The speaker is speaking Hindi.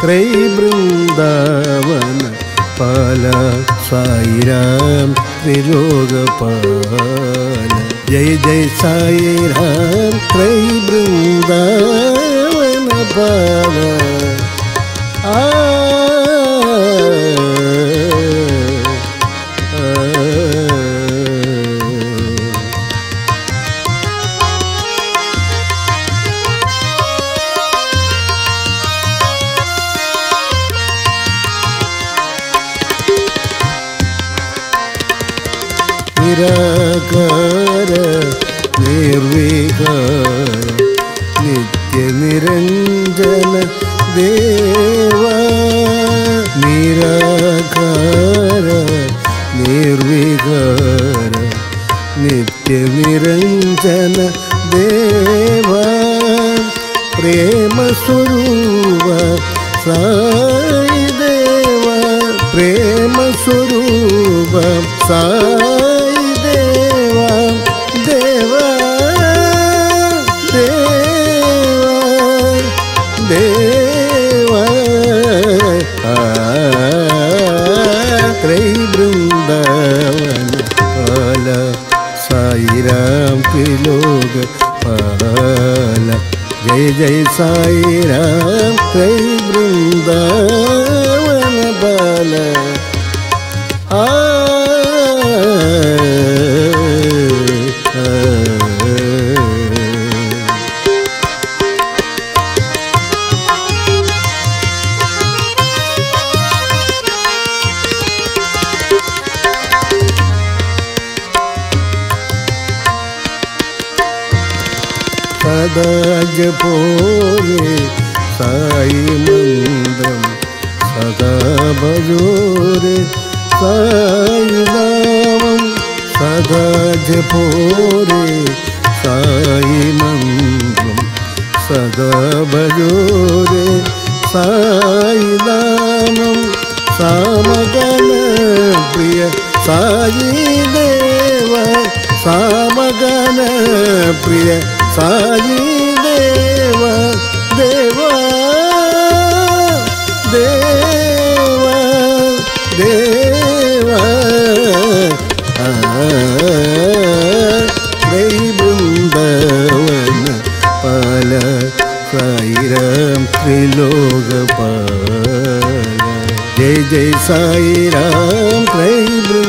त्रयी वृंदावन पाल साई राम त्रिलोक पाल जय जय साई राम त्रयी वृंदावन पाल आ निराकार निर्विकार नित्य निरंजन देवा। निराकार निर्विकार नित्य निरंजन देवा। प्रेम स्वरूप साई देवा, प्रेम स्वरूप साई त्रयी वृंदवन पाला साई राम के लोग पाला जय जय साई राम त्रयी वृंदावन സദാ ജപോരെ സായി മന്ത്രം സദാ ഭജോരെ സായി നാമം സദാ ജപോരെ സായി മന്ത്രം സദാ ഭജോരെ സായി നാമം സാമഗന പ്രിയ സായി ദേവ സാമഗന പ്രിയ साई देवा देवा देवा, देव। देई पाल, साई राम त्रिलोक पाल। जय जय साई राम त्रैब्र